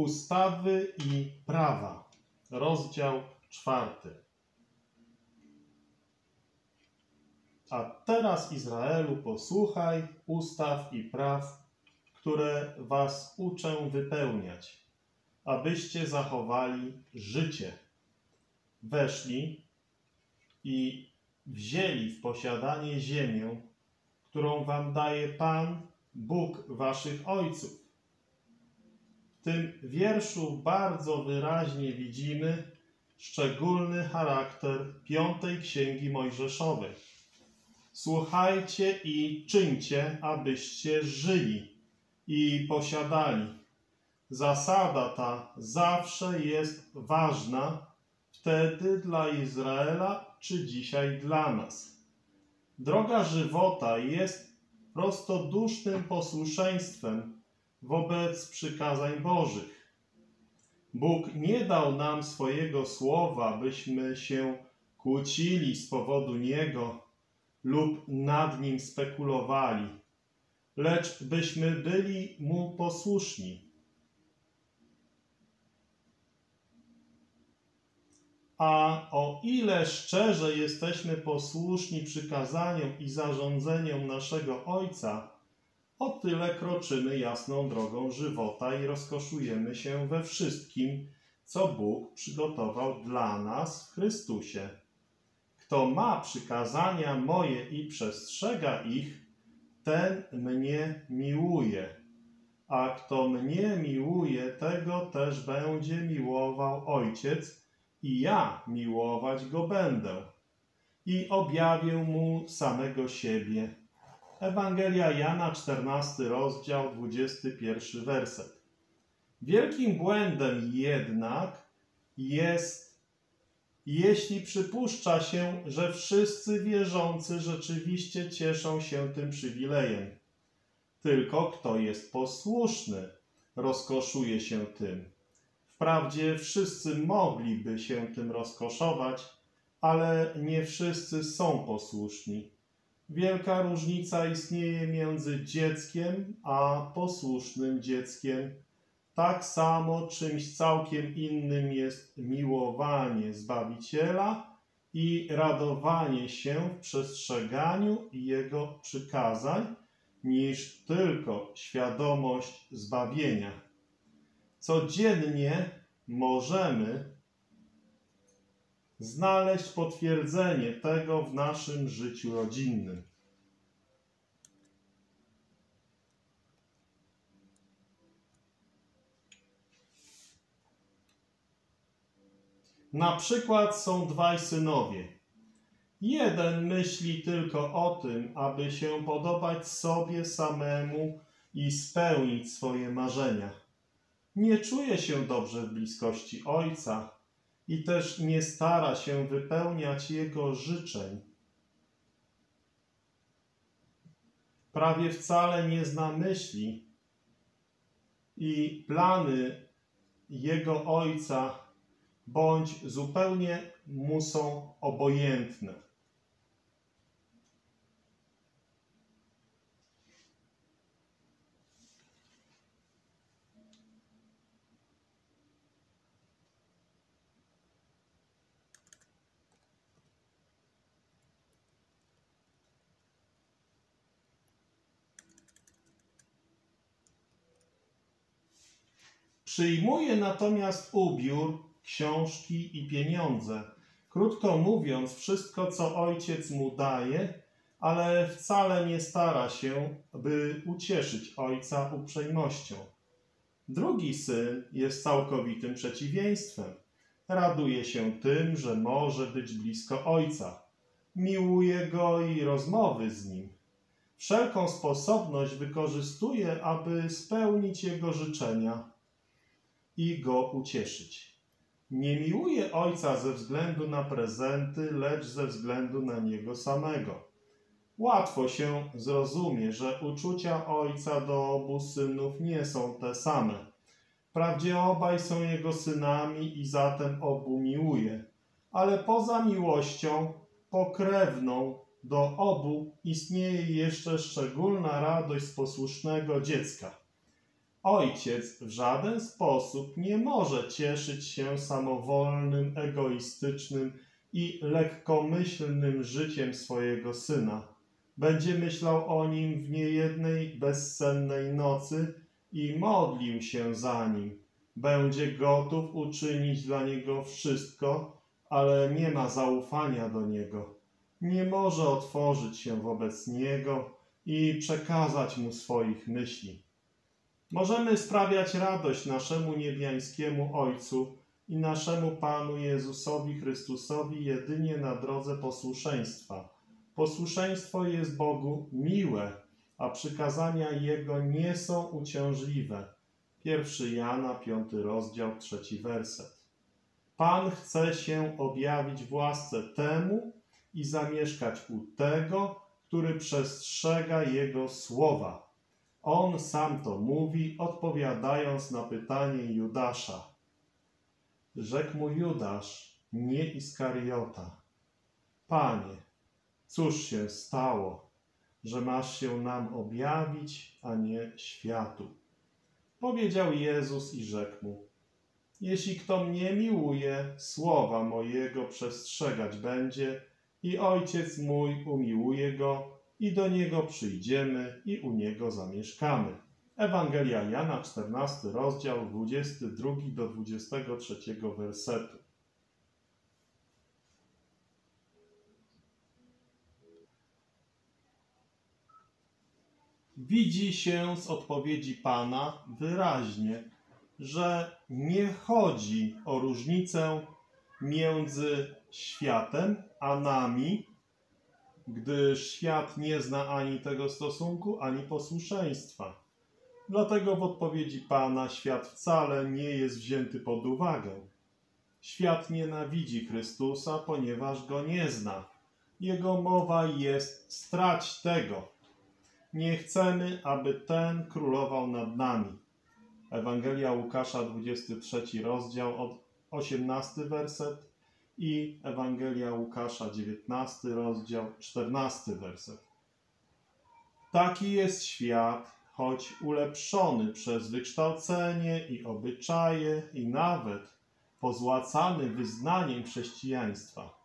Ustawy i prawa, rozdział czwarty. A teraz, Izraelu, posłuchaj ustaw i praw, które was uczę wypełniać, abyście zachowali życie. Weszli i wzięli w posiadanie ziemię, którą wam daje Pan, Bóg waszych ojców. W tym wierszu bardzo wyraźnie widzimy szczególny charakter piątej księgi Mojżeszowej. Słuchajcie i czyńcie, abyście żyli i posiadali. Zasada ta zawsze jest ważna, wtedy dla Izraela czy dzisiaj dla nas. Droga żywota jest prostodusznym posłuszeństwem wobec przykazań Bożych. Bóg nie dał nam swojego słowa, byśmy się kłócili z powodu niego lub nad nim spekulowali, lecz byśmy byli mu posłuszni. A o ile szczerze jesteśmy posłuszni przykazaniom i zarządzeniom naszego Ojca, o tyle kroczymy jasną drogą żywota i rozkoszujemy się we wszystkim, co Bóg przygotował dla nas w Chrystusie. Kto ma przykazania moje i przestrzega ich, ten mnie miłuje. A kto mnie miłuje, tego też będzie miłował Ojciec i ja miłować go będę i objawię mu samego siebie. Ewangelia Jana, 14 rozdział, 21 werset. Wielkim błędem jednak jest, jeśli przypuszcza się, że wszyscy wierzący rzeczywiście cieszą się tym przywilejem. Tylko kto jest posłuszny, rozkoszuje się tym. Wprawdzie wszyscy mogliby się tym rozkoszować, ale nie wszyscy są posłuszni. Wielka różnica istnieje między dzieckiem a posłusznym dzieckiem. Tak samo czymś całkiem innym jest miłowanie Zbawiciela i radowanie się w przestrzeganiu Jego przykazań, niż tylko świadomość zbawienia codziennie możemy znaleźć potwierdzenie tego w naszym życiu rodzinnym. Na przykład są dwaj synowie. Jeden myśli tylko o tym, aby się podobać sobie samemu i spełnić swoje marzenia nie czuje się dobrze w bliskości Ojca i też nie stara się wypełniać Jego życzeń. Prawie wcale nie zna myśli i plany Jego Ojca, bądź zupełnie mu są obojętne. Przyjmuje natomiast ubiór, książki i pieniądze. Krótko mówiąc, wszystko, co ojciec mu daje, ale wcale nie stara się, by ucieszyć ojca uprzejmością. Drugi syn jest całkowitym przeciwieństwem. Raduje się tym, że może być blisko ojca. Miłuje go i rozmowy z nim. Wszelką sposobność wykorzystuje, aby spełnić jego życzenia i go ucieszyć. Nie miłuje ojca ze względu na prezenty, lecz ze względu na niego samego. Łatwo się zrozumie, że uczucia ojca do obu synów nie są te same. Wprawdzie obaj są jego synami i zatem obu miłuje, ale poza miłością pokrewną do obu istnieje jeszcze szczególna radość z posłusznego dziecka. Ojciec w żaden sposób nie może cieszyć się samowolnym, egoistycznym i lekkomyślnym życiem swojego syna. Będzie myślał o nim w niejednej bezsennej nocy i modlił się za nim. Będzie gotów uczynić dla niego wszystko, ale nie ma zaufania do niego. Nie może otworzyć się wobec niego i przekazać mu swoich myśli. Możemy sprawiać radość naszemu niebiańskiemu Ojcu i naszemu Panu Jezusowi Chrystusowi jedynie na drodze posłuszeństwa. Posłuszeństwo jest Bogu miłe, a przykazania Jego nie są uciążliwe. 1 Jana, 5 rozdział, 3 werset. Pan chce się objawić w łasce temu i zamieszkać u tego, który przestrzega Jego słowa. On sam to mówi, odpowiadając na pytanie Judasza. Rzekł mu Judasz, nie Iskariota. Panie, cóż się stało, że masz się nam objawić, a nie światu? Powiedział Jezus i rzekł mu, jeśli kto mnie miłuje, słowa mojego przestrzegać będzie i Ojciec mój umiłuje go i do Niego przyjdziemy i u Niego zamieszkamy. Ewangelia Jana, 14 rozdział, 22 do 23 wersetu. Widzi się z odpowiedzi Pana wyraźnie, że nie chodzi o różnicę między światem a nami, gdyż świat nie zna ani tego stosunku, ani posłuszeństwa. Dlatego w odpowiedzi Pana świat wcale nie jest wzięty pod uwagę. Świat nienawidzi Chrystusa, ponieważ go nie zna. Jego mowa jest strać tego. Nie chcemy, aby ten królował nad nami. Ewangelia Łukasza, 23 rozdział, od 18 werset i Ewangelia Łukasza, 19 rozdział, 14 werset. Taki jest świat, choć ulepszony przez wykształcenie i obyczaje i nawet pozłacany wyznaniem chrześcijaństwa.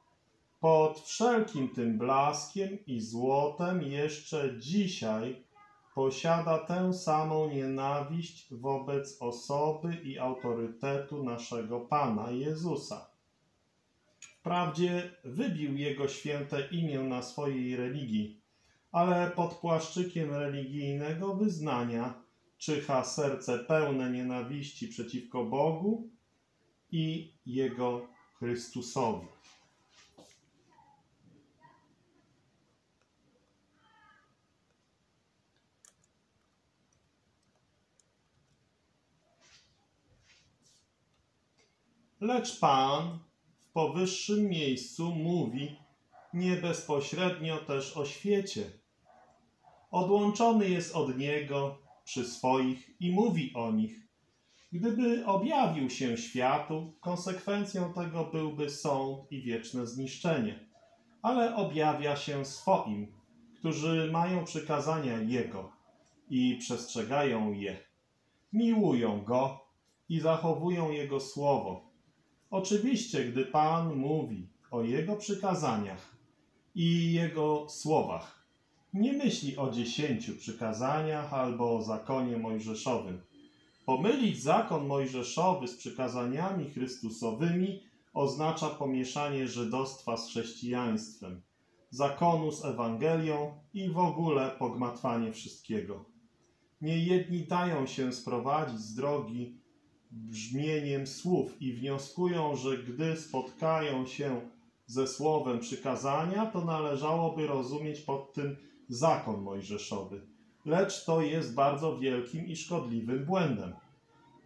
Pod wszelkim tym blaskiem i złotem jeszcze dzisiaj posiada tę samą nienawiść wobec osoby i autorytetu naszego Pana Jezusa. Wprawdzie wybił jego święte imię na swojej religii, ale pod płaszczykiem religijnego wyznania czyha serce pełne nienawiści przeciwko Bogu i Jego Chrystusowi. Lecz Pan powyższym miejscu mówi nie bezpośrednio też o świecie. Odłączony jest od Niego przy swoich i mówi o nich. Gdyby objawił się światu, konsekwencją tego byłby sąd i wieczne zniszczenie. Ale objawia się swoim, którzy mają przykazania Jego i przestrzegają je. Miłują Go i zachowują Jego słowo Oczywiście, gdy Pan mówi o Jego przykazaniach i Jego słowach, nie myśli o dziesięciu przykazaniach albo o zakonie mojżeszowym. Pomylić zakon mojżeszowy z przykazaniami chrystusowymi oznacza pomieszanie żydostwa z chrześcijaństwem, zakonu z Ewangelią i w ogóle pogmatwanie wszystkiego. Niejedni dają się sprowadzić z drogi brzmieniem słów i wnioskują, że gdy spotkają się ze słowem przykazania, to należałoby rozumieć pod tym zakon mojżeszowy. Lecz to jest bardzo wielkim i szkodliwym błędem.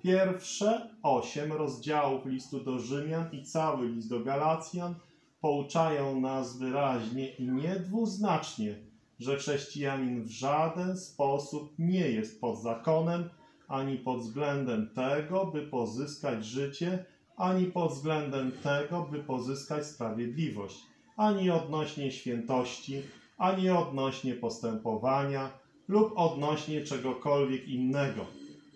Pierwsze osiem rozdziałów listu do Rzymian i cały list do Galacjan pouczają nas wyraźnie i niedwuznacznie, że chrześcijanin w żaden sposób nie jest pod zakonem, ani pod względem tego, by pozyskać życie, ani pod względem tego, by pozyskać sprawiedliwość, ani odnośnie świętości, ani odnośnie postępowania lub odnośnie czegokolwiek innego.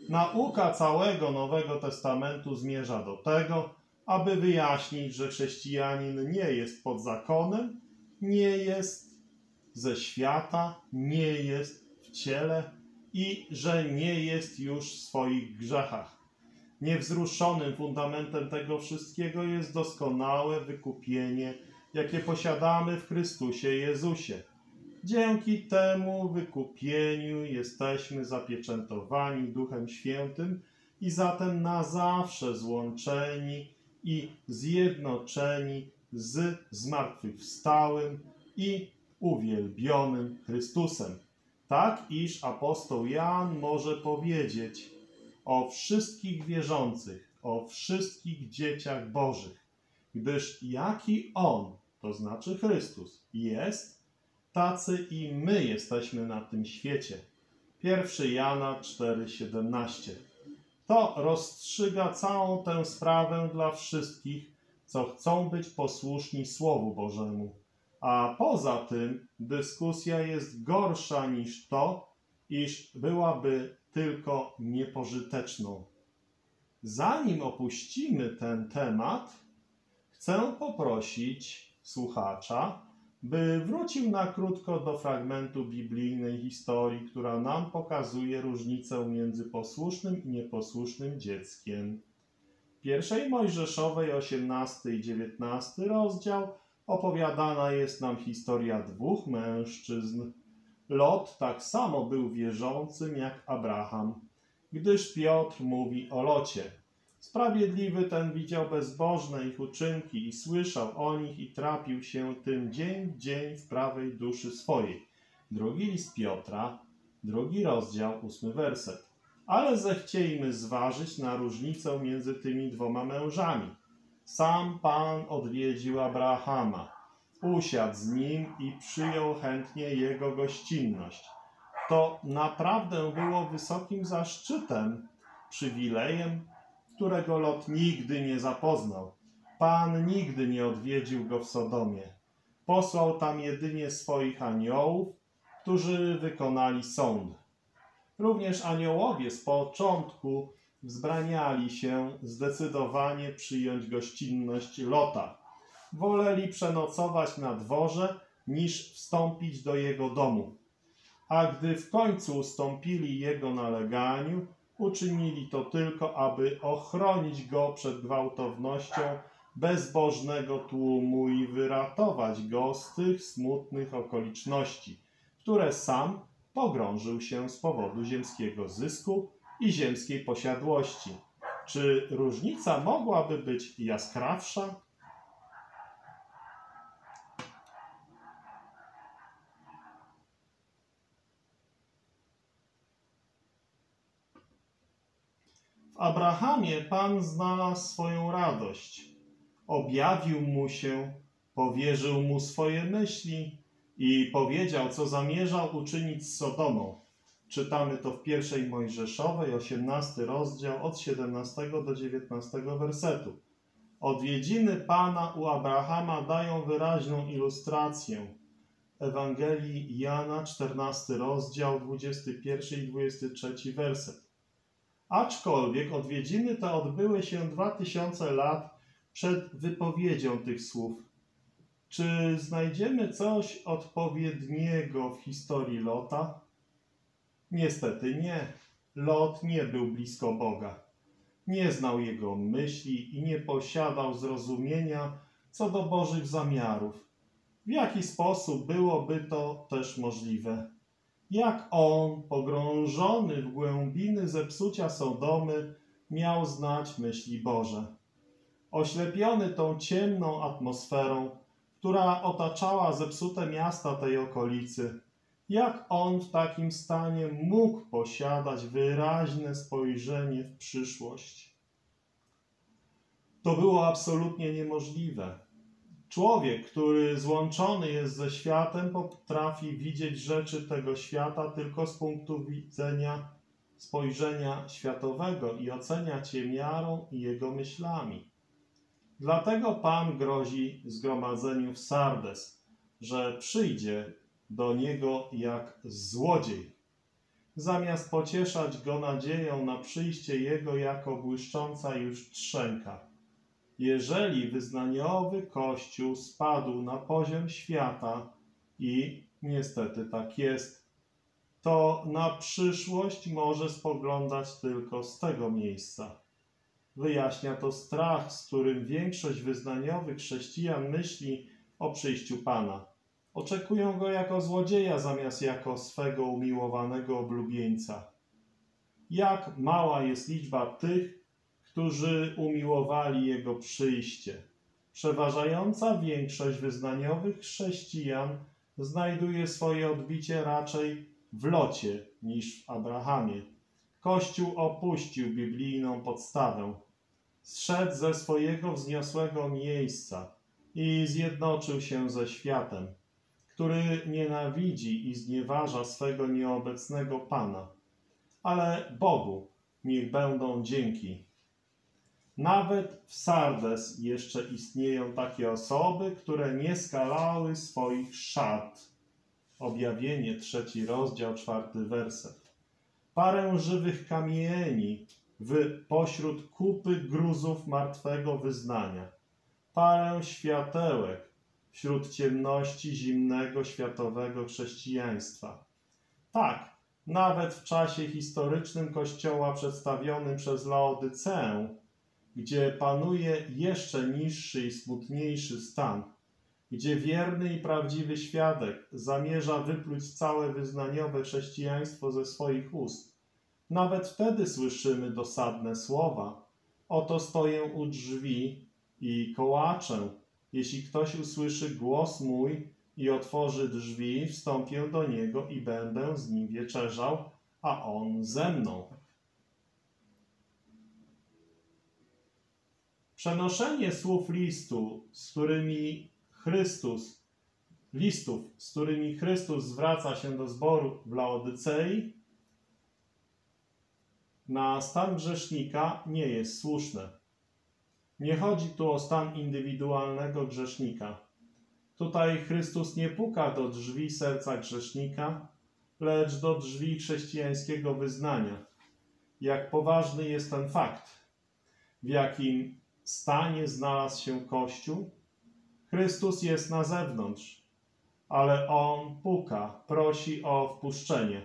Nauka całego Nowego Testamentu zmierza do tego, aby wyjaśnić, że chrześcijanin nie jest pod zakonem, nie jest ze świata, nie jest w ciele i że nie jest już w swoich grzechach. Niewzruszonym fundamentem tego wszystkiego jest doskonałe wykupienie, jakie posiadamy w Chrystusie Jezusie. Dzięki temu wykupieniu jesteśmy zapieczętowani Duchem Świętym i zatem na zawsze złączeni i zjednoczeni z zmartwychwstałym i uwielbionym Chrystusem. Tak iż apostoł Jan może powiedzieć o wszystkich wierzących, o wszystkich dzieciach Bożych, gdyż jaki On, to znaczy Chrystus, jest, tacy i my jesteśmy na tym świecie. 1 Jana 4,17 To rozstrzyga całą tę sprawę dla wszystkich, co chcą być posłuszni Słowu Bożemu. A poza tym dyskusja jest gorsza niż to, iż byłaby tylko niepożyteczną. Zanim opuścimy ten temat, chcę poprosić słuchacza, by wrócił na krótko do fragmentu biblijnej historii, która nam pokazuje różnicę między posłusznym i nieposłusznym dzieckiem. Pierwszej Mojżeszowej 18 i 19 rozdział opowiadana jest nam historia dwóch mężczyzn. Lot tak samo był wierzącym jak Abraham, gdyż Piotr mówi o Locie. Sprawiedliwy ten widział bezbożne ich uczynki i słyszał o nich i trapił się tym dzień w dzień w prawej duszy swojej. Drugi list Piotra, drugi rozdział, ósmy werset. Ale zechciejmy zważyć na różnicę między tymi dwoma mężami. Sam Pan odwiedził Abrahama, usiadł z nim i przyjął chętnie jego gościnność. To naprawdę było wysokim zaszczytem, przywilejem, którego Lot nigdy nie zapoznał. Pan nigdy nie odwiedził go w Sodomie. Posłał tam jedynie swoich aniołów, którzy wykonali sąd. Również aniołowie z początku wzbraniali się zdecydowanie przyjąć gościnność Lota. Woleli przenocować na dworze, niż wstąpić do jego domu. A gdy w końcu ustąpili jego naleganiu, uczynili to tylko, aby ochronić go przed gwałtownością bezbożnego tłumu i wyratować go z tych smutnych okoliczności, które sam pogrążył się z powodu ziemskiego zysku i ziemskiej posiadłości. Czy różnica mogłaby być jaskrawsza? W Abrahamie Pan znalazł swoją radość. Objawił mu się, powierzył mu swoje myśli i powiedział, co zamierzał uczynić z Sodomą. Czytamy to w pierwszej Mojżeszowej, 18 rozdział, od 17 do 19 wersetu. Odwiedziny Pana u Abrahama dają wyraźną ilustrację. Ewangelii Jana, 14 rozdział, 21 i 23 werset. Aczkolwiek odwiedziny te odbyły się 2000 lat przed wypowiedzią tych słów. Czy znajdziemy coś odpowiedniego w historii Lota? Niestety nie. Lot nie był blisko Boga. Nie znał Jego myśli i nie posiadał zrozumienia co do Bożych zamiarów. W jaki sposób byłoby to też możliwe? Jak on, pogrążony w głębiny zepsucia Sodomy, miał znać myśli Boże? Oślepiony tą ciemną atmosferą, która otaczała zepsute miasta tej okolicy, jak on w takim stanie mógł posiadać wyraźne spojrzenie w przyszłość? To było absolutnie niemożliwe. Człowiek, który złączony jest ze światem, potrafi widzieć rzeczy tego świata tylko z punktu widzenia spojrzenia światowego i oceniać je miarą i jego myślami. Dlatego Pan grozi zgromadzeniu w Sardes, że przyjdzie do niego jak złodziej. zamiast pocieszać go nadzieją na przyjście Jego jako błyszcząca już trzęka. Jeżeli wyznaniowy Kościół spadł na poziom świata i niestety tak jest, to na przyszłość może spoglądać tylko z tego miejsca. Wyjaśnia to strach, z którym większość wyznaniowych chrześcijan myśli o przyjściu Pana. Oczekują go jako złodzieja zamiast jako swego umiłowanego oblubieńca. Jak mała jest liczba tych, którzy umiłowali jego przyjście. Przeważająca większość wyznaniowych chrześcijan znajduje swoje odbicie raczej w locie niż w Abrahamie. Kościół opuścił biblijną podstawę. Zszedł ze swojego wzniosłego miejsca i zjednoczył się ze światem, który nienawidzi i znieważa swego nieobecnego Pana. Ale Bogu niech będą dzięki. Nawet w Sardes jeszcze istnieją takie osoby, które nie skalały swoich szat. Objawienie, trzeci rozdział, czwarty werset. Parę żywych kamieni w pośród kupy gruzów martwego wyznania. Parę światełek wśród ciemności zimnego światowego chrześcijaństwa. Tak, nawet w czasie historycznym Kościoła przedstawionym przez Laodyceę, gdzie panuje jeszcze niższy i smutniejszy stan, gdzie wierny i prawdziwy świadek zamierza wypluć całe wyznaniowe chrześcijaństwo ze swoich ust. Nawet wtedy słyszymy dosadne słowa. Oto stoję u drzwi i kołaczę. Jeśli ktoś usłyszy głos mój i otworzy drzwi, wstąpię do niego i będę z nim wieczerzał, a on ze mną. Przenoszenie słów listu, z którymi Chrystus, listów, z którymi Chrystus zwraca się do zboru w Laodycei, na stan grzesznika nie jest słuszne. Nie chodzi tu o stan indywidualnego grzesznika. Tutaj Chrystus nie puka do drzwi serca grzesznika, lecz do drzwi chrześcijańskiego wyznania. Jak poważny jest ten fakt, w jakim stanie znalazł się Kościół? Chrystus jest na zewnątrz, ale On puka, prosi o wpuszczenie.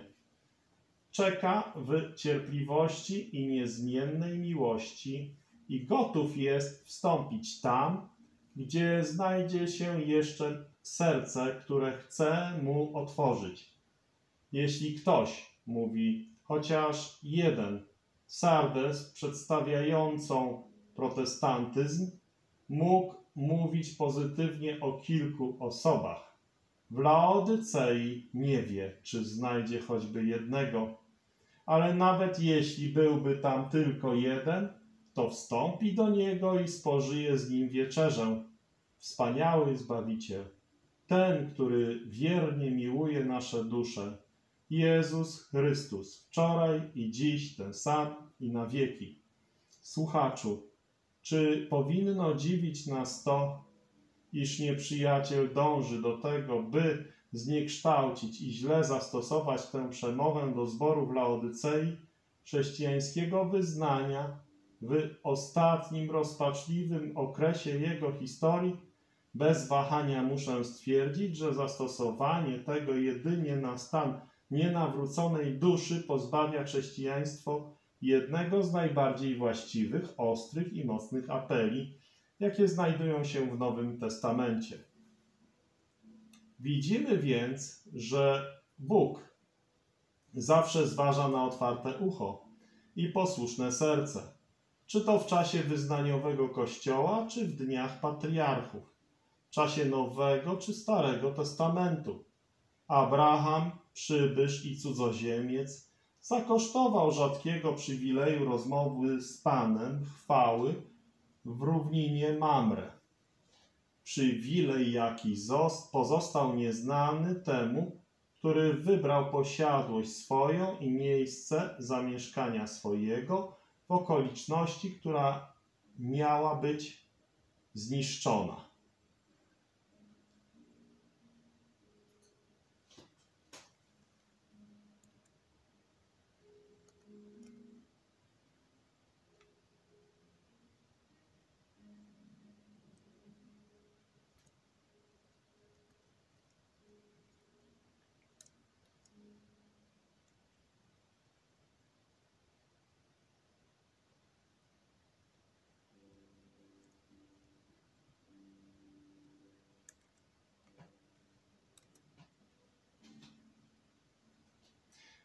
Czeka w cierpliwości i niezmiennej miłości i gotów jest wstąpić tam, gdzie znajdzie się jeszcze serce, które chce mu otworzyć. Jeśli ktoś mówi chociaż jeden sardes przedstawiającą protestantyzm, mógł mówić pozytywnie o kilku osobach. W Laodycei nie wie, czy znajdzie choćby jednego, ale nawet jeśli byłby tam tylko jeden, to wstąpi do niego i spożyje z nim wieczerzę. Wspaniały Zbawiciel, ten, który wiernie miłuje nasze dusze, Jezus Chrystus, wczoraj i dziś ten sam i na wieki. Słuchaczu, czy powinno dziwić nas to, iż nieprzyjaciel dąży do tego, by zniekształcić i źle zastosować tę przemowę do zboru w Laodycei, chrześcijańskiego wyznania w ostatnim rozpaczliwym okresie jego historii, bez wahania muszę stwierdzić, że zastosowanie tego jedynie na stan nienawróconej duszy pozbawia chrześcijaństwo jednego z najbardziej właściwych, ostrych i mocnych apeli, jakie znajdują się w Nowym Testamencie. Widzimy więc, że Bóg zawsze zważa na otwarte ucho i posłuszne serce, czy to w czasie wyznaniowego Kościoła, czy w dniach patriarchów, w czasie Nowego czy Starego Testamentu. Abraham, przybysz i cudzoziemiec – zakosztował rzadkiego przywileju rozmowy z Panem chwały w równinie Mamre. Przywilej, jaki pozostał nieznany temu, który wybrał posiadłość swoją i miejsce zamieszkania swojego okoliczności, która miała być zniszczona.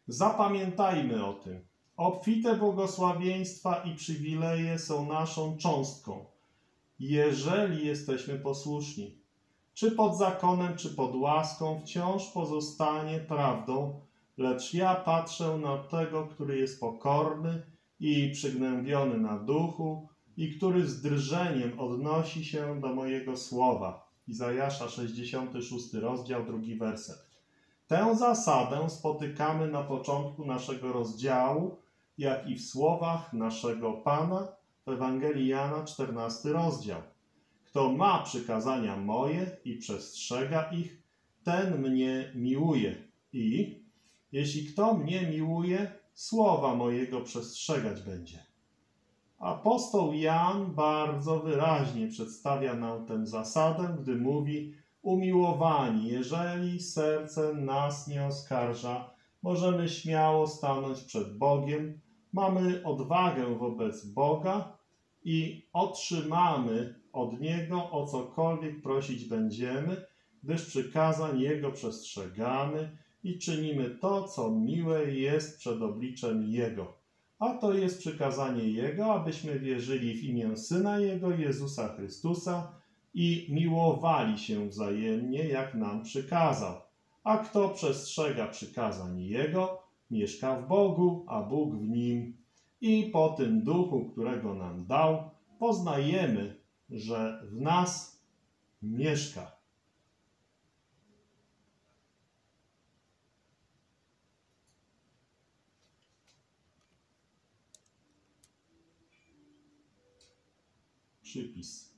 Zapamiętajmy o tym. Obfite błogosławieństwa i przywileje są naszą cząstką, jeżeli jesteśmy posłuszni. Czy pod zakonem, czy pod łaską, wciąż pozostanie prawdą, lecz ja patrzę na tego, który jest pokorny i przygnębiony na duchu, i który z drżeniem odnosi się do mojego słowa. Izajasza 66 rozdział, drugi werset. Tę zasadę spotykamy na początku naszego rozdziału, jak i w słowach naszego Pana w Ewangelii Jana 14 rozdział. Kto ma przykazania moje i przestrzega ich, ten mnie miłuje. I jeśli kto mnie miłuje, słowa mojego przestrzegać będzie. Apostoł Jan bardzo wyraźnie przedstawia nam tę zasadę, gdy mówi: Umiłowani, jeżeli serce nas nie oskarża, możemy śmiało stanąć przed Bogiem, mamy odwagę wobec Boga i otrzymamy od Niego o cokolwiek prosić będziemy, gdyż przykazań Jego przestrzegamy i czynimy to, co miłe jest przed obliczem Jego. A to jest przykazanie Jego, abyśmy wierzyli w imię Syna Jego, Jezusa Chrystusa i miłowali się wzajemnie, jak nam przykazał. A kto przestrzega przykazań Jego, mieszka w Bogu, a Bóg w nim. I po tym duchu, którego nam dał, poznajemy, że w nas mieszka. Przypis.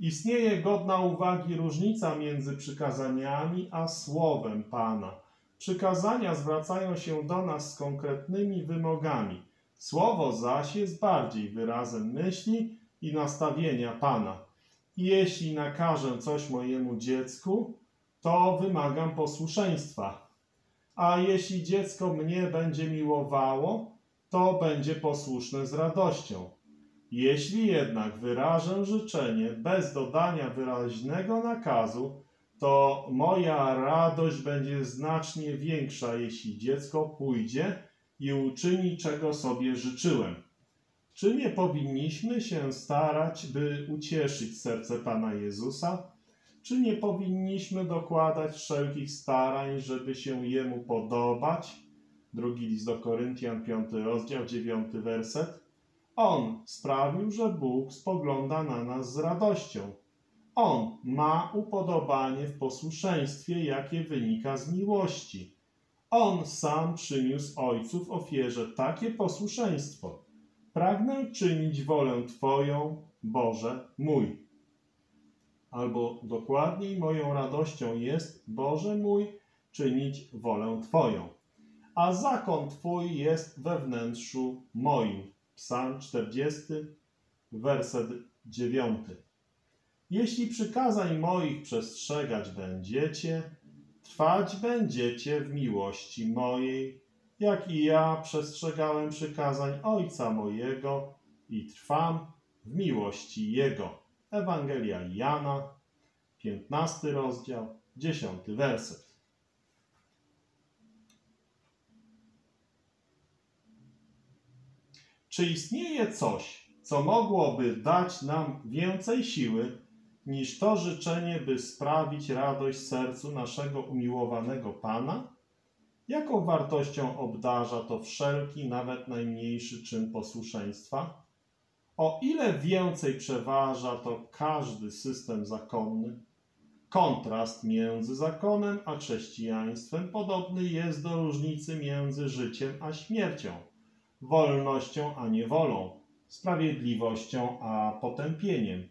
Istnieje godna uwagi różnica między przykazaniami a słowem Pana. Przykazania zwracają się do nas z konkretnymi wymogami. Słowo zaś jest bardziej wyrazem myśli i nastawienia Pana. Jeśli nakażę coś mojemu dziecku, to wymagam posłuszeństwa. A jeśli dziecko mnie będzie miłowało, to będzie posłuszne z radością. Jeśli jednak wyrażę życzenie bez dodania wyraźnego nakazu, to moja radość będzie znacznie większa, jeśli dziecko pójdzie i uczyni, czego sobie życzyłem. Czy nie powinniśmy się starać, by ucieszyć serce Pana Jezusa? Czy nie powinniśmy dokładać wszelkich starań, żeby się Jemu podobać? Drugi list do Koryntian, 5 rozdział, 9 werset. On sprawił, że Bóg spogląda na nas z radością. On ma upodobanie w posłuszeństwie, jakie wynika z miłości. On sam przyniósł Ojcu w ofierze takie posłuszeństwo. Pragnę czynić wolę Twoją, Boże mój. Albo dokładniej, moją radością jest, Boże mój, czynić wolę Twoją. A zakon Twój jest we wnętrzu moim. Psalm 40, werset 9. Jeśli przykazań moich przestrzegać będziecie, trwać będziecie w miłości mojej, jak i ja przestrzegałem przykazań Ojca mojego i trwam w miłości Jego. Ewangelia Jana, 15 rozdział, 10 werset. Czy istnieje coś, co mogłoby dać nam więcej siły niż to życzenie, by sprawić radość sercu naszego umiłowanego Pana? Jaką wartością obdarza to wszelki, nawet najmniejszy czyn posłuszeństwa? O ile więcej przeważa to każdy system zakonny? Kontrast między zakonem a chrześcijaństwem podobny jest do różnicy między życiem a śmiercią wolnością a niewolą, sprawiedliwością a potępieniem,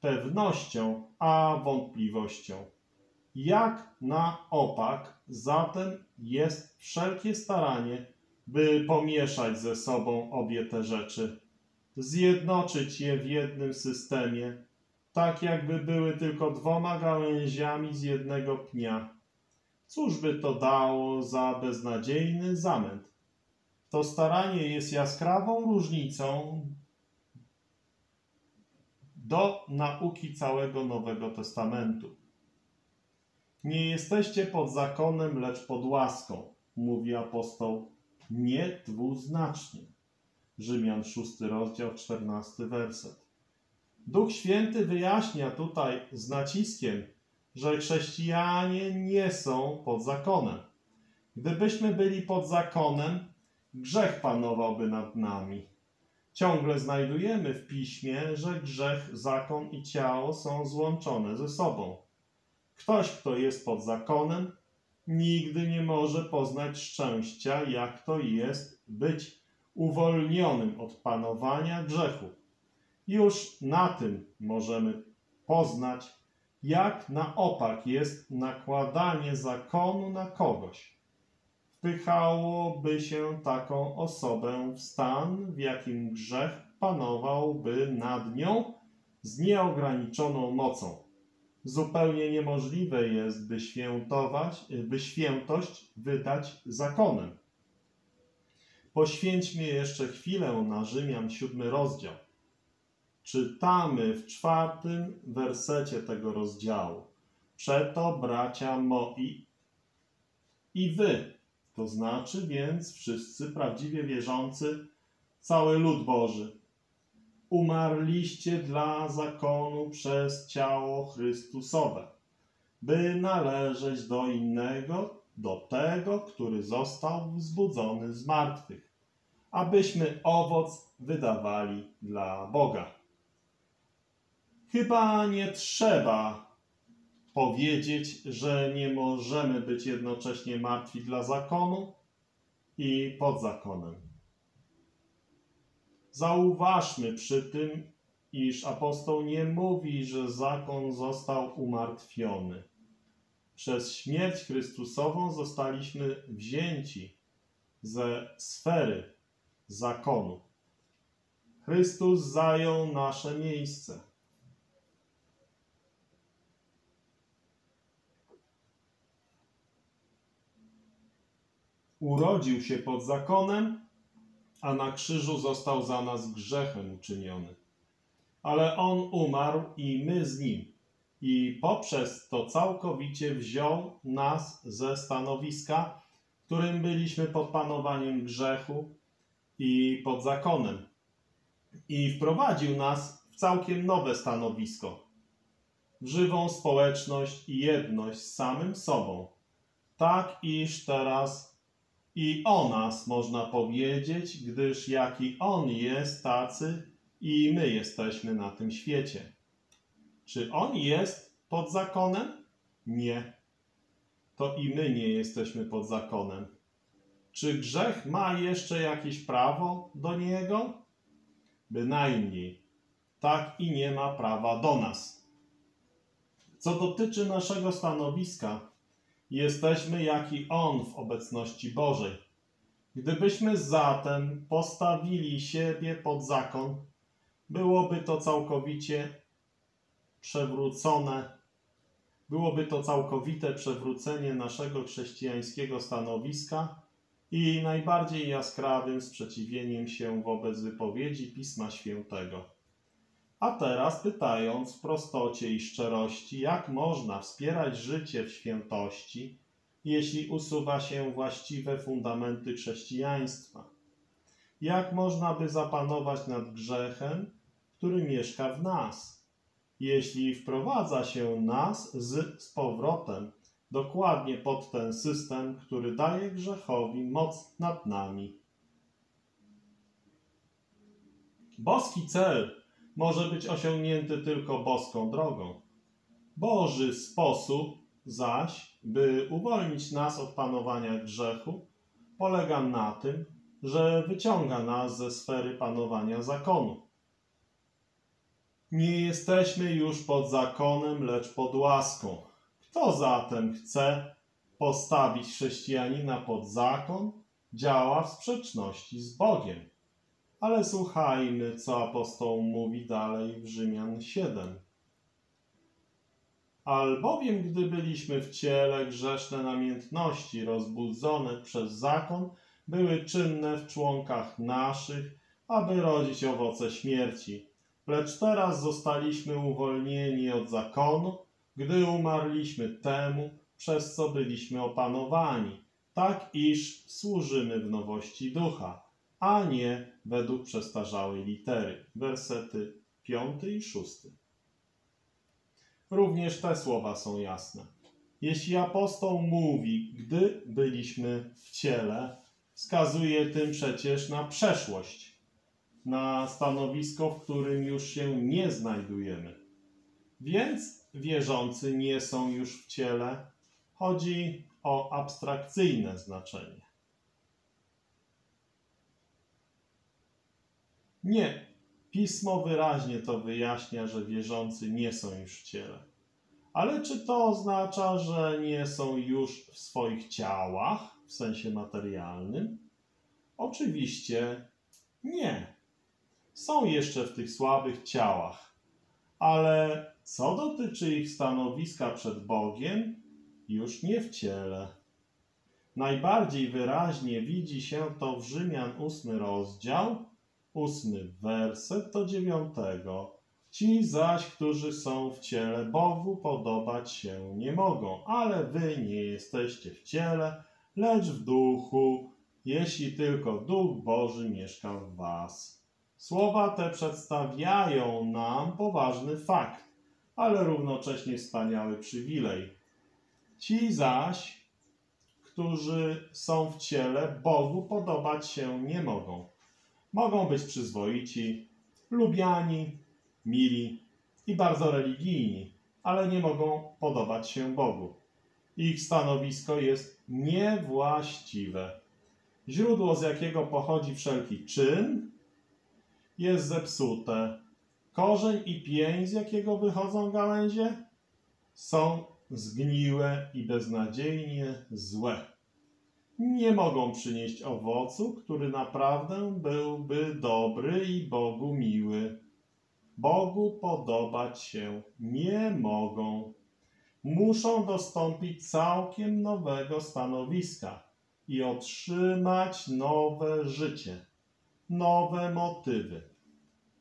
pewnością a wątpliwością. Jak na opak zatem jest wszelkie staranie, by pomieszać ze sobą obie te rzeczy, zjednoczyć je w jednym systemie, tak jakby były tylko dwoma gałęziami z jednego pnia. Cóż by to dało za beznadziejny zamęt? To staranie jest jaskrawą różnicą do nauki całego Nowego Testamentu. Nie jesteście pod zakonem, lecz pod łaską. mówi apostoł, nie dwuznacznie. Rzymian 6 rozdział, 14 werset. Duch Święty wyjaśnia tutaj z naciskiem, że chrześcijanie nie są pod zakonem. Gdybyśmy byli pod zakonem, grzech panowałby nad nami. Ciągle znajdujemy w piśmie, że grzech, zakon i ciało są złączone ze sobą. Ktoś, kto jest pod zakonem, nigdy nie może poznać szczęścia, jak to jest być uwolnionym od panowania grzechu. Już na tym możemy poznać, jak na opak jest nakładanie zakonu na kogoś. Wpychałoby się taką osobę w stan, w jakim grzech panowałby nad nią z nieograniczoną mocą. Zupełnie niemożliwe jest, by, świętować, by świętość wydać zakonem. Poświęćmy jeszcze chwilę na Rzymian siódmy rozdział. Czytamy w czwartym wersecie tego rozdziału. Przeto, bracia moi, i wy, to znaczy więc wszyscy prawdziwie wierzący, cały lud Boży, umarliście dla zakonu przez ciało Chrystusowe, by należeć do innego, do tego, który został wzbudzony z martwych, abyśmy owoc wydawali dla Boga. Chyba nie trzeba powiedzieć, że nie możemy być jednocześnie martwi dla zakonu i pod zakonem. Zauważmy przy tym, iż apostoł nie mówi, że zakon został umartwiony. Przez śmierć Chrystusową zostaliśmy wzięci ze sfery zakonu. Chrystus zajął nasze miejsce. Urodził się pod zakonem, a na krzyżu został za nas grzechem uczyniony. Ale on umarł i my z nim. I poprzez to całkowicie wziął nas ze stanowiska, którym byliśmy pod panowaniem grzechu i pod zakonem. I wprowadził nas w całkiem nowe stanowisko, w żywą społeczność i jedność z samym sobą, tak iż teraz i o nas można powiedzieć, gdyż jaki On jest, tacy i my jesteśmy na tym świecie. Czy On jest pod zakonem? Nie. To i my nie jesteśmy pod zakonem. Czy grzech ma jeszcze jakieś prawo do niego? Bynajmniej. Tak i nie ma prawa do nas. Co dotyczy naszego stanowiska, jesteśmy jak i On w obecności Bożej. Gdybyśmy zatem postawili siebie pod zakon, byłoby to całkowicie przewrócone, byłoby to całkowite przewrócenie naszego chrześcijańskiego stanowiska i najbardziej jaskrawym sprzeciwieniem się wobec wypowiedzi Pisma Świętego. A teraz pytając w prostocie i szczerości, jak można wspierać życie w świętości, jeśli usuwa się właściwe fundamenty chrześcijaństwa? Jak można by zapanować nad grzechem, który mieszka w nas, jeśli wprowadza się nas z, z powrotem dokładnie pod ten system, który daje grzechowi moc nad nami? Boski cel może być osiągnięty tylko boską drogą. Boży sposób zaś, by uwolnić nas od panowania grzechu, polega na tym, że wyciąga nas ze sfery panowania zakonu. Nie jesteśmy już pod zakonem, lecz pod łaską. Kto zatem chce postawić chrześcijanina pod zakon, działa w sprzeczności z Bogiem. Ale słuchajmy, co apostoł mówi dalej w Rzymian 7. Albowiem, gdy byliśmy w ciele, grzeszne namiętności rozbudzone przez zakon były czynne w członkach naszych, aby rodzić owoce śmierci. Lecz teraz zostaliśmy uwolnieni od zakonu, gdy umarliśmy temu, przez co byliśmy opanowani, tak iż służymy w nowości ducha, a nie według przestarzałej litery. Wersety 5 i 6. Również te słowa są jasne. Jeśli apostoł mówi, gdy byliśmy w ciele, wskazuje tym przecież na przeszłość, na stanowisko, w którym już się nie znajdujemy. Więc wierzący nie są już w ciele. Chodzi o abstrakcyjne znaczenie. Nie, pismo wyraźnie to wyjaśnia, że wierzący nie są już w ciele. Ale czy to oznacza, że nie są już w swoich ciałach, w sensie materialnym? Oczywiście nie. Są jeszcze w tych słabych ciałach, ale co dotyczy ich stanowiska przed Bogiem, już nie w ciele. Najbardziej wyraźnie widzi się to w Rzymian ósmy rozdział, ósmy werset do dziewiątego. Ci zaś, którzy są w ciele, Bogu podobać się nie mogą, ale wy nie jesteście w ciele, lecz w duchu, jeśli tylko Duch Boży mieszka w was. Słowa te przedstawiają nam poważny fakt, ale równocześnie wspaniały przywilej. Ci zaś, którzy są w ciele, Bogu podobać się nie mogą. Mogą być przyzwoici, lubiani, mili i bardzo religijni, ale nie mogą podobać się Bogu. Ich stanowisko jest niewłaściwe. Źródło, z jakiego pochodzi wszelki czyn, jest zepsute. Korzeń i pień, z jakiego wychodzą gałęzie, są zgniłe i beznadziejnie złe. Nie mogą przynieść owocu, który naprawdę byłby dobry i Bogu miły. Bogu podobać się nie mogą. Muszą dostąpić całkiem nowego stanowiska i otrzymać nowe życie, nowe motywy.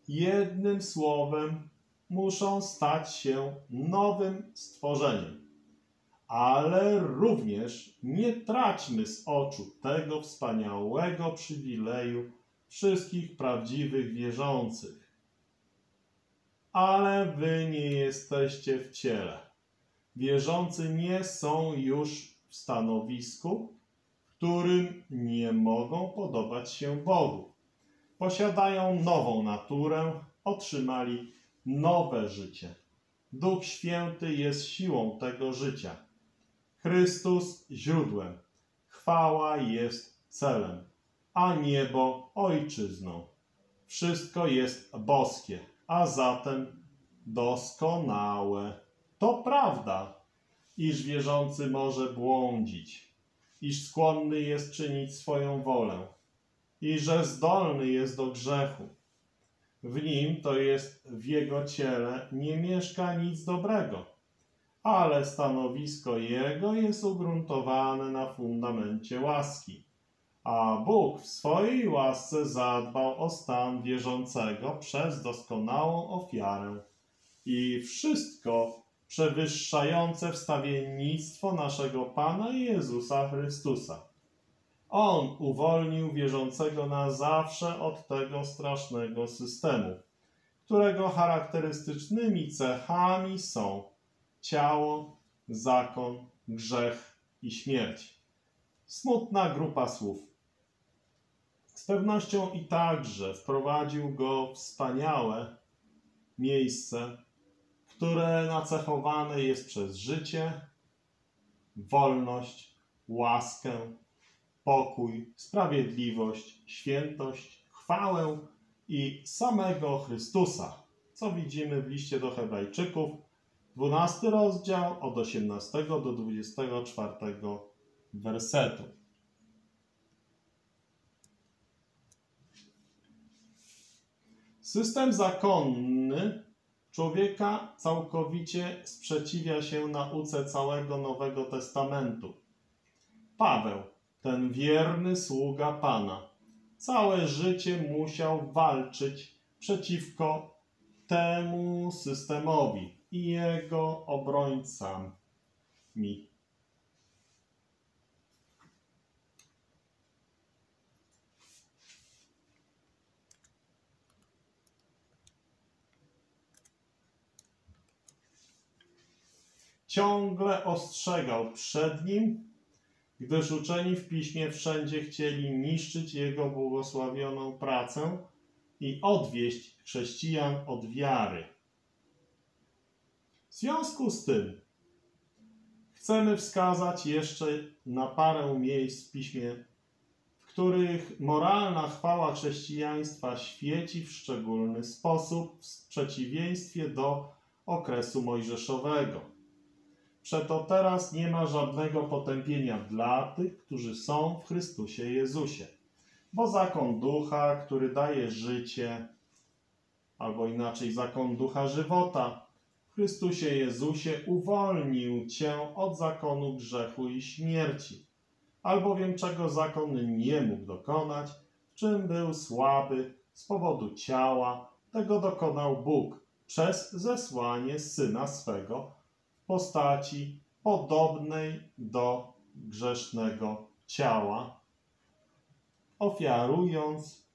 Jednym słowem, muszą stać się nowym stworzeniem. Ale również nie traćmy z oczu tego wspaniałego przywileju wszystkich prawdziwych wierzących. Ale wy nie jesteście w ciele. Wierzący nie są już w stanowisku, w którym nie mogą podobać się Bogu. Posiadają nową naturę, otrzymali nowe życie. Duch Święty jest siłą tego życia. Chrystus źródłem. Chwała jest celem, a niebo ojczyzną. Wszystko jest boskie, a zatem doskonałe. To prawda, iż wierzący może błądzić, iż skłonny jest czynić swoją wolę i że zdolny jest do grzechu w nim, to jest w jego ciele, nie mieszka nic dobrego, ale stanowisko jego jest ugruntowane na fundamencie łaski. A Bóg w swojej łasce zadbał o stan wierzącego przez doskonałą ofiarę i wszystko przewyższające wstawiennictwo naszego Pana Jezusa Chrystusa on uwolnił wierzącego na zawsze od tego strasznego systemu, którego charakterystycznymi cechami są ciało, zakon, grzech i śmierć. Smutna grupa słów. Z pewnością i także wprowadził go wspaniałe miejsce, które nacechowane jest przez życie, wolność, łaskę, pokój, sprawiedliwość, świętość, chwałę i samego Chrystusa, co widzimy w liście do Hebrajczyków, 12 rozdział od 18 do 24 wersetu. System zakonny człowieka całkowicie sprzeciwia się nauce całego Nowego Testamentu. Paweł ten wierny sługa Pana. Całe życie musiał walczyć przeciwko temu systemowi i jego obrońcami. Ciągle ostrzegał przed nim, gdyż uczeni w piśmie wszędzie chcieli niszczyć jego błogosławioną pracę i odwieść chrześcijan od wiary. W związku z tym chcemy wskazać jeszcze na parę miejsc w piśmie, w których moralna chwała chrześcijaństwa świeci w szczególny sposób w przeciwieństwie do okresu mojżeszowego. Przeto teraz nie ma żadnego potępienia dla tych, którzy są w Chrystusie Jezusie. Bo zakon ducha, który daje życie, albo inaczej zakon ducha żywota, Chrystusie Jezusie uwolnił cię od zakonu grzechu i śmierci, albowiem czego zakon nie mógł dokonać, w czym był słaby z powodu ciała, tego dokonał Bóg przez zesłanie Syna swego w postaci podobnej do grzesznego ciała, ofiarując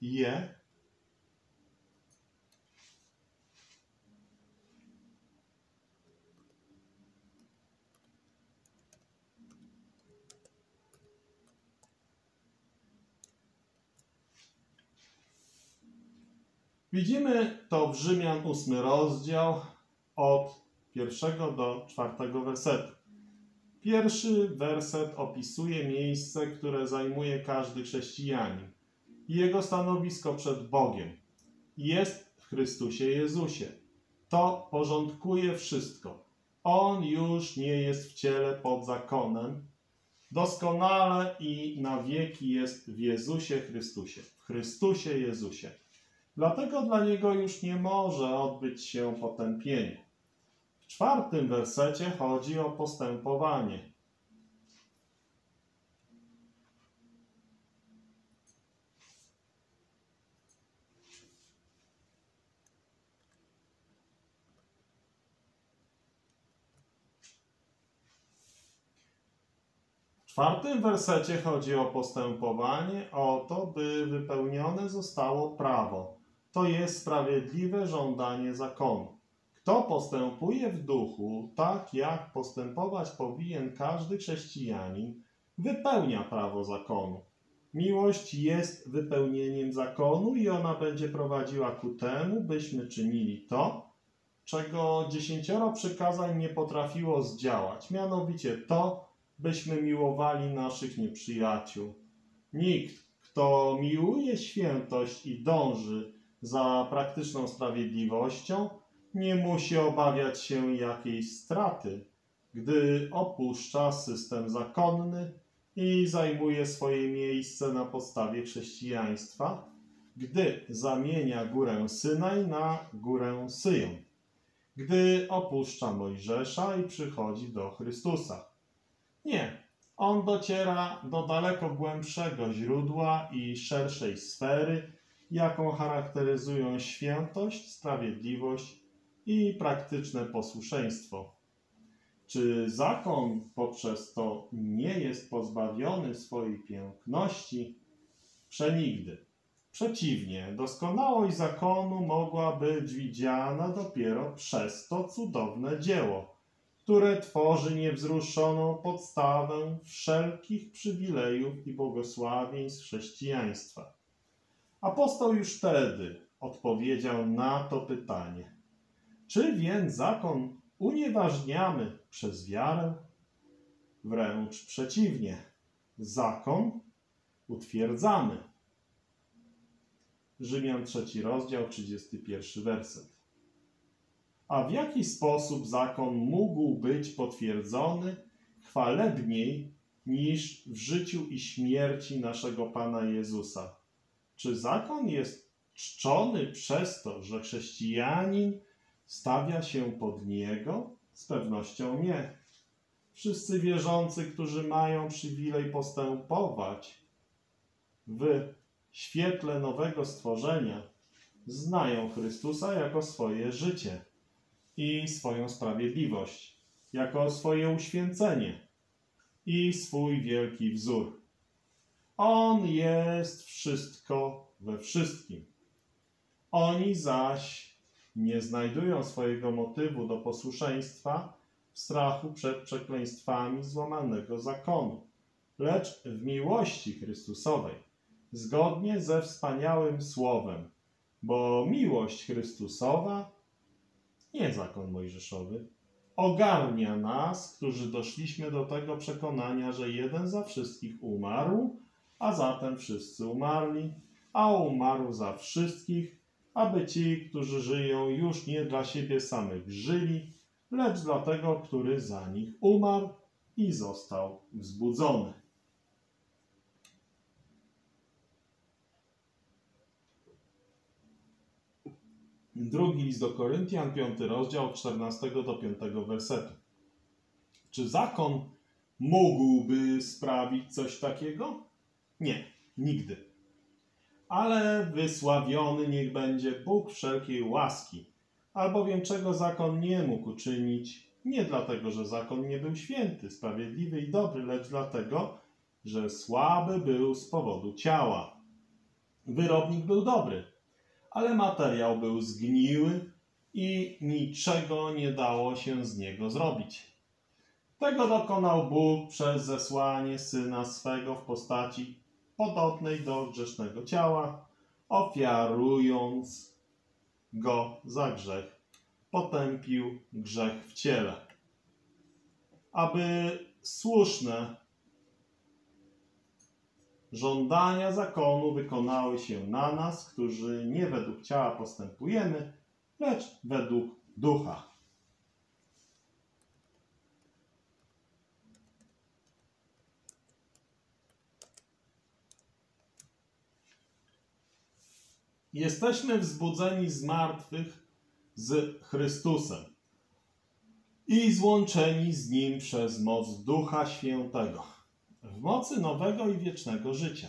je Widzimy to w Rzymian 8 rozdział od pierwszego do czwartego wersetu. Pierwszy werset opisuje miejsce, które zajmuje każdy chrześcijanin i jego stanowisko przed Bogiem. Jest w Chrystusie Jezusie. To porządkuje wszystko. On już nie jest w ciele pod zakonem. Doskonale i na wieki jest w Jezusie Chrystusie. W Chrystusie Jezusie. Dlatego dla niego już nie może odbyć się potępienie. W czwartym wersecie chodzi o postępowanie. W czwartym wersecie chodzi o postępowanie, o to, by wypełnione zostało prawo to jest sprawiedliwe żądanie zakonu. Kto postępuje w duchu, tak jak postępować powinien każdy chrześcijanin, wypełnia prawo zakonu. Miłość jest wypełnieniem zakonu i ona będzie prowadziła ku temu, byśmy czynili to, czego dziesięcioro przykazań nie potrafiło zdziałać, mianowicie to, byśmy miłowali naszych nieprzyjaciół. Nikt, kto miłuje świętość i dąży za praktyczną sprawiedliwością, nie musi obawiać się jakiejś straty, gdy opuszcza system zakonny i zajmuje swoje miejsce na podstawie chrześcijaństwa, gdy zamienia górę Synaj na górę Syjon, gdy opuszcza Mojżesza i przychodzi do Chrystusa. Nie, on dociera do daleko głębszego źródła i szerszej sfery, jaką charakteryzują świętość, sprawiedliwość i praktyczne posłuszeństwo. Czy zakon poprzez to nie jest pozbawiony swojej piękności? Przenigdy. Przeciwnie, doskonałość zakonu mogła być widziana dopiero przez to cudowne dzieło, które tworzy niewzruszoną podstawę wszelkich przywilejów i błogosławieństw chrześcijaństwa. Apostoł już wtedy odpowiedział na to pytanie. Czy więc zakon unieważniamy przez wiarę? Wręcz przeciwnie, zakon utwierdzamy. Rzymian 3 rozdział, 31 werset. A w jaki sposób zakon mógł być potwierdzony chwalebniej niż w życiu i śmierci naszego Pana Jezusa? Czy zakon jest czczony przez to, że chrześcijanin stawia się pod niego? Z pewnością nie. Wszyscy wierzący, którzy mają przywilej postępować w świetle nowego stworzenia, znają Chrystusa jako swoje życie i swoją sprawiedliwość, jako swoje uświęcenie i swój wielki wzór. On jest wszystko we wszystkim. Oni zaś nie znajdują swojego motywu do posłuszeństwa w strachu przed przekleństwami złamanego zakonu, lecz w miłości Chrystusowej, zgodnie ze wspaniałym słowem, bo miłość Chrystusowa, nie zakon mojżeszowy, ogarnia nas, którzy doszliśmy do tego przekonania, że jeden za wszystkich umarł, a zatem wszyscy umarli, a umarł za wszystkich, aby ci, którzy żyją, już nie dla siebie samych żyli, lecz dla tego, który za nich umarł i został wzbudzony. Drugi list do Koryntian, piąty rozdział, od 14 do 5 wersetu. Czy zakon mógłby sprawić coś takiego? Nie, nigdy. Ale wysławiony niech będzie Bóg wszelkiej łaski, albowiem czego zakon nie mógł uczynić, nie dlatego, że zakon nie był święty, sprawiedliwy i dobry, lecz dlatego, że słaby był z powodu ciała. Wyrobnik był dobry, ale materiał był zgniły i niczego nie dało się z niego zrobić. Tego dokonał Bóg przez zesłanie syna swego w postaci podobnej do grzesznego ciała, ofiarując go za grzech, potępił grzech w ciele. Aby słuszne żądania zakonu wykonały się na nas, którzy nie według ciała postępujemy, lecz według ducha. Jesteśmy wzbudzeni z martwych z Chrystusem i złączeni z Nim przez moc Ducha Świętego w mocy nowego i wiecznego życia.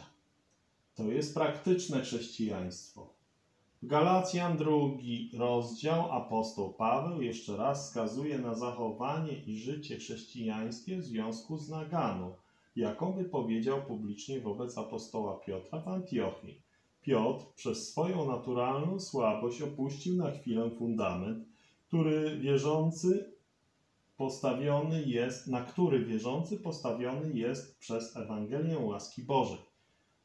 To jest praktyczne chrześcijaństwo. W Galacjan drugi rozdział apostoł Paweł jeszcze raz wskazuje na zachowanie i życie chrześcijańskie w związku z naganą, jaką wypowiedział publicznie wobec apostoła Piotra w Antiochii. Piotr przez swoją naturalną słabość opuścił na chwilę fundament, który wierzący postawiony jest, na który wierzący postawiony jest przez Ewangelię łaski Bożej.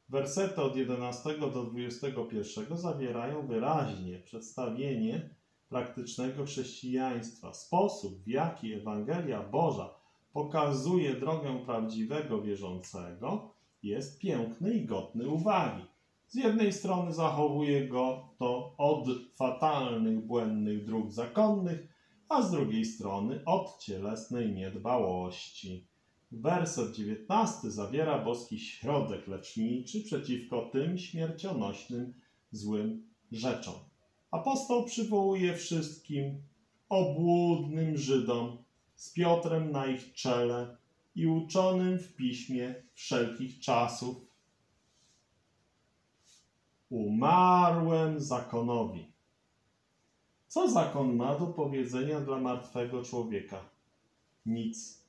Wersety od 11 do 21 zawierają wyraźnie przedstawienie praktycznego chrześcijaństwa. Sposób, w jaki Ewangelia Boża pokazuje drogę prawdziwego wierzącego, jest piękny i godny uwagi. Z jednej strony zachowuje go to od fatalnych, błędnych dróg zakonnych, a z drugiej strony od cielesnej niedbałości. Werset 19 zawiera boski środek leczniczy przeciwko tym śmiercionośnym złym rzeczom. Apostoł przywołuje wszystkim obłudnym Żydom z Piotrem na ich czele i uczonym w piśmie wszelkich czasów. Umarłem zakonowi. Co zakon ma do powiedzenia dla martwego człowieka? Nic.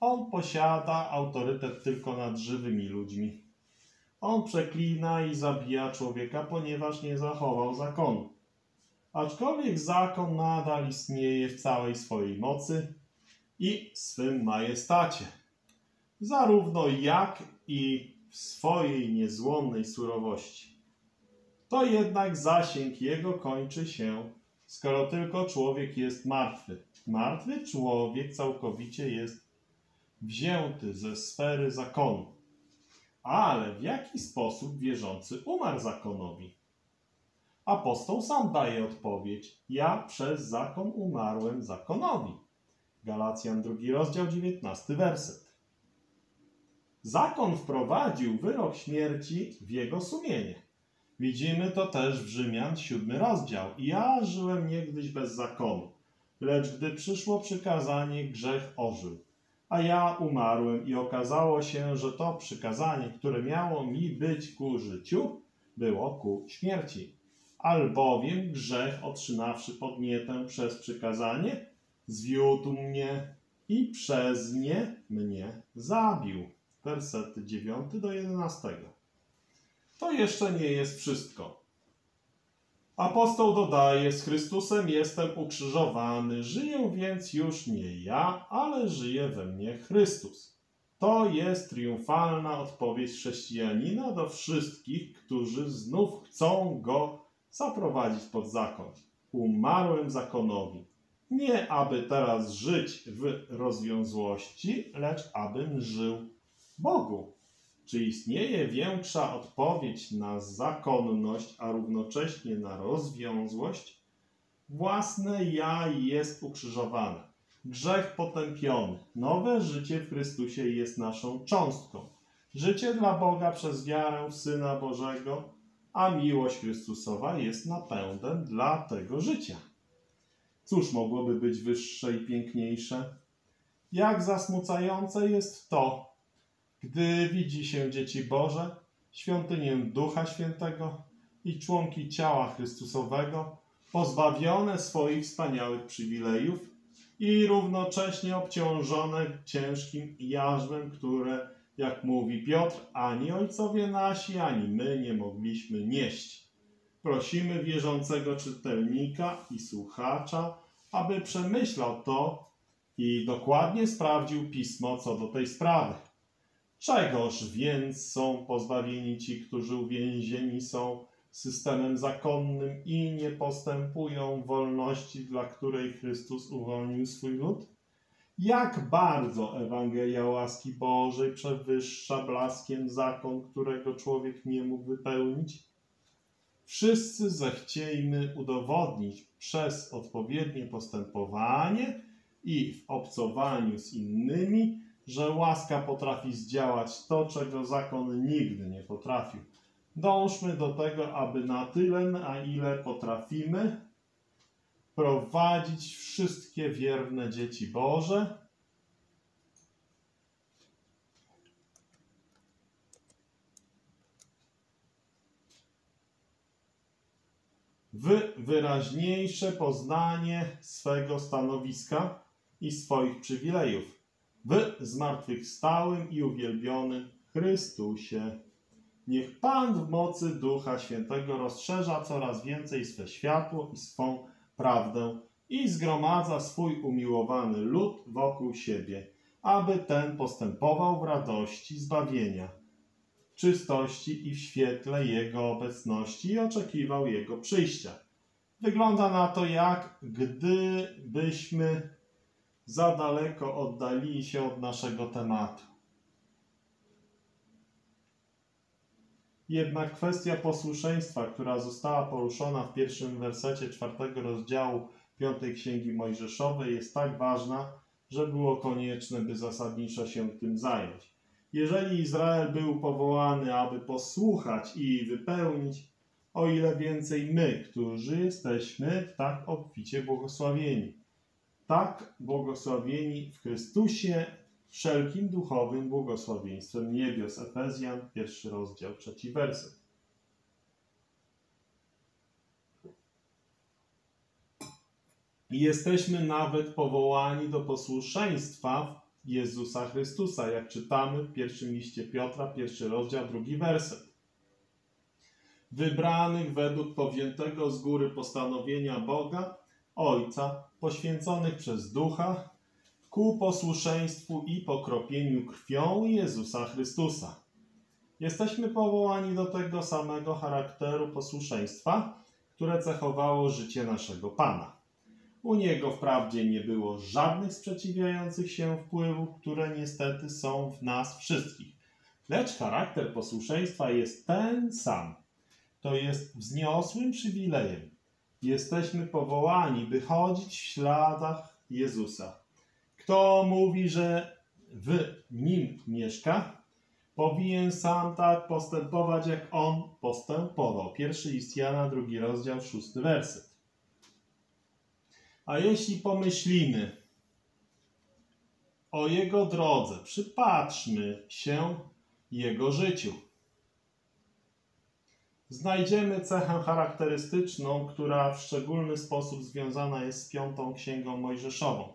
On posiada autorytet tylko nad żywymi ludźmi. On przeklina i zabija człowieka, ponieważ nie zachował zakonu. Aczkolwiek zakon nadal istnieje w całej swojej mocy i swym majestacie. Zarówno jak i w swojej niezłomnej surowości. To jednak zasięg jego kończy się, skoro tylko człowiek jest martwy. Martwy człowiek całkowicie jest wzięty ze sfery zakonu. Ale w jaki sposób wierzący umarł zakonowi? Apostoł sam daje odpowiedź. Ja przez zakon umarłem zakonowi. Galacjan drugi rozdział, 19 werset. Zakon wprowadził wyrok śmierci w jego sumienie. Widzimy to też w Rzymian, siódmy rozdział. Ja żyłem niegdyś bez zakonu, lecz gdy przyszło przykazanie, grzech ożył. A ja umarłem i okazało się, że to przykazanie, które miało mi być ku życiu, było ku śmierci. Albowiem grzech, otrzymawszy podnietę przez przykazanie, zwiódł mnie i przez nie mnie zabił. Wersety 9 do 11. To jeszcze nie jest wszystko. Apostoł dodaje: Z Chrystusem jestem ukrzyżowany, żyję więc już nie ja, ale żyje we mnie Chrystus. To jest triumfalna odpowiedź chrześcijanina do wszystkich, którzy znów chcą go zaprowadzić pod zakon. Umarłem zakonowi. Nie aby teraz żyć w rozwiązłości, lecz abym żył Bogu. Czy istnieje większa odpowiedź na zakonność, a równocześnie na rozwiązłość? Własne ja jest ukrzyżowane. Grzech potępiony. Nowe życie w Chrystusie jest naszą cząstką. Życie dla Boga przez wiarę w Syna Bożego, a miłość Chrystusowa jest napędem dla tego życia. Cóż mogłoby być wyższe i piękniejsze? Jak zasmucające jest to, gdy widzi się dzieci Boże, świątynię Ducha Świętego i członki ciała Chrystusowego, pozbawione swoich wspaniałych przywilejów i równocześnie obciążone ciężkim jarzmem, które, jak mówi Piotr, ani ojcowie nasi, ani my nie mogliśmy nieść. Prosimy wierzącego czytelnika i słuchacza, aby przemyślał to i dokładnie sprawdził pismo co do tej sprawy. Czegoż więc są pozbawieni ci, którzy uwięzieni są systemem zakonnym i nie postępują wolności, dla której Chrystus uwolnił swój lud? Jak bardzo Ewangelia łaski Bożej przewyższa blaskiem zakon, którego człowiek nie mógł wypełnić? Wszyscy zechciejmy udowodnić przez odpowiednie postępowanie i w obcowaniu z innymi, że łaska potrafi zdziałać to, czego zakon nigdy nie potrafił. Dążmy do tego, aby na tyle, na ile potrafimy, prowadzić wszystkie wierne dzieci Boże w wyraźniejsze poznanie swego stanowiska i swoich przywilejów w zmartwychwstałym i uwielbionym Chrystusie. Niech Pan w mocy Ducha Świętego rozszerza coraz więcej swe światło i swą prawdę i zgromadza swój umiłowany lud wokół siebie, aby ten postępował w radości zbawienia, czystości i w świetle Jego obecności i oczekiwał Jego przyjścia. Wygląda na to, jak gdybyśmy za daleko oddalili się od naszego tematu. Jednak kwestia posłuszeństwa, która została poruszona w pierwszym wersecie czwartego rozdziału piątej Księgi Mojżeszowej jest tak ważna, że było konieczne, by zasadniczo się tym zająć. Jeżeli Izrael był powołany, aby posłuchać i wypełnić, o ile więcej my, którzy jesteśmy tak obficie błogosławieni tak błogosławieni w Chrystusie wszelkim duchowym błogosławieństwem niebios. Efezjan, pierwszy rozdział, trzeci werset. Jesteśmy nawet powołani do posłuszeństwa Jezusa Chrystusa, jak czytamy w pierwszym liście Piotra, pierwszy rozdział, drugi werset. Wybranych według powziętego z góry postanowienia Boga, Ojca, poświęconych przez Ducha ku posłuszeństwu i pokropieniu krwią Jezusa Chrystusa. Jesteśmy powołani do tego samego charakteru posłuszeństwa, które cechowało życie naszego Pana. U Niego wprawdzie nie było żadnych sprzeciwiających się wpływów, które niestety są w nas wszystkich. Lecz charakter posłuszeństwa jest ten sam. To jest wzniosłym przywilejem, jesteśmy powołani, by chodzić w śladach Jezusa. Kto mówi, że w nim mieszka, powinien sam tak postępować, jak on postępował. Pierwszy list Jana, drugi rozdział, szósty werset. A jeśli pomyślimy o jego drodze, przypatrzmy się jego życiu znajdziemy cechę charakterystyczną, która w szczególny sposób związana jest z piątą księgą mojżeszową.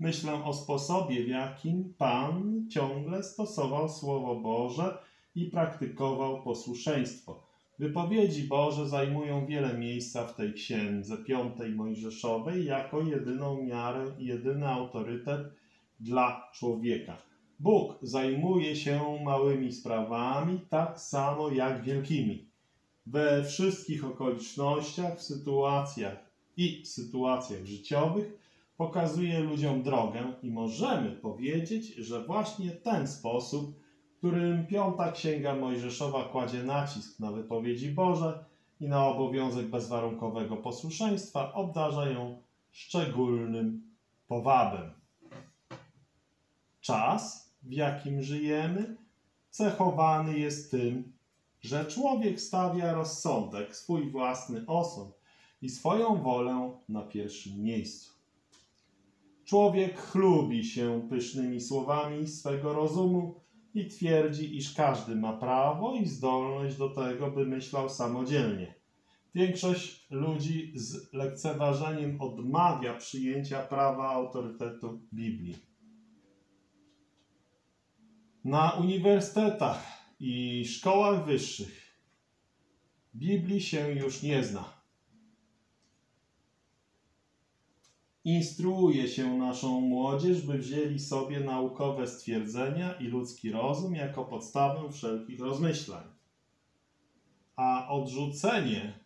Myślę o sposobie, w jakim Pan ciągle stosował Słowo Boże i praktykował posłuszeństwo. Wypowiedzi Boże zajmują wiele miejsca w tej księdze piątej Mojżeszowej jako jedyną miarę i jedyny autorytet dla człowieka. Bóg zajmuje się małymi sprawami tak samo jak wielkimi. We wszystkich okolicznościach, sytuacjach i sytuacjach życiowych pokazuje ludziom drogę i możemy powiedzieć, że właśnie ten sposób, którym piąta księga Mojżeszowa kładzie nacisk na wypowiedzi Boże i na obowiązek bezwarunkowego posłuszeństwa, obdarza ją szczególnym powabem. Czas, w jakim żyjemy, cechowany jest tym, że człowiek stawia rozsądek, swój własny osąd i swoją wolę na pierwszym miejscu. Człowiek chlubi się pysznymi słowami swego rozumu i twierdzi, iż każdy ma prawo i zdolność do tego, by myślał samodzielnie. Większość ludzi z lekceważeniem odmawia przyjęcia prawa autorytetu Biblii. Na uniwersytetach i szkołach wyższych Biblii się już nie zna. Instruuje się naszą młodzież, by wzięli sobie naukowe stwierdzenia i ludzki rozum jako podstawę wszelkich rozmyślań. A odrzucenie,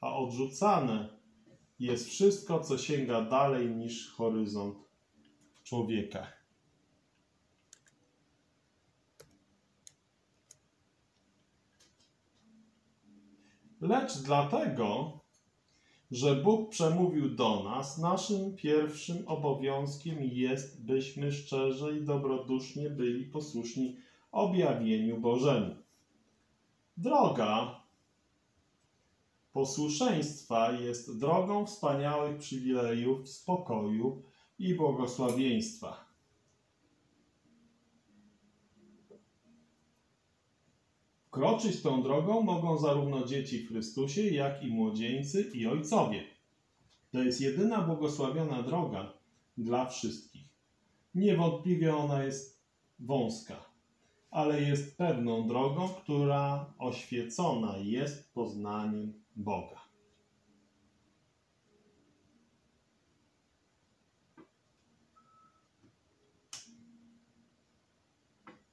a odrzucane jest wszystko, co sięga dalej niż horyzont człowieka. Lecz dlatego, że Bóg przemówił do nas, naszym pierwszym obowiązkiem jest, byśmy szczerze i dobrodusznie byli posłuszni objawieniu Bożemu. Droga posłuszeństwa jest drogą wspaniałych przywilejów, spokoju i błogosławieństwa. Kroczyć tą drogą mogą zarówno dzieci w Chrystusie, jak i młodzieńcy i ojcowie. To jest jedyna błogosławiona droga dla wszystkich. Niewątpliwie ona jest wąska, ale jest pewną drogą, która oświecona jest poznaniem Boga.